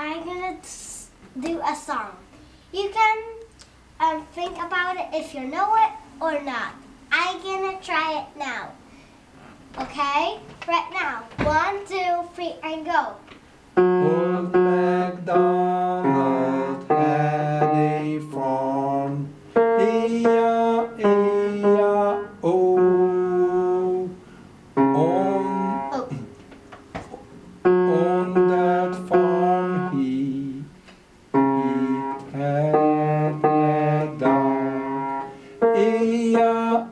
I'm gonna do a song. You can um, think about it if you know it or not. I'm gonna try it now. Okay? Right now. One, two, three, and go. Old MacDonald had a farm. E-ya, e-ya, oh. On, oh. on the いや。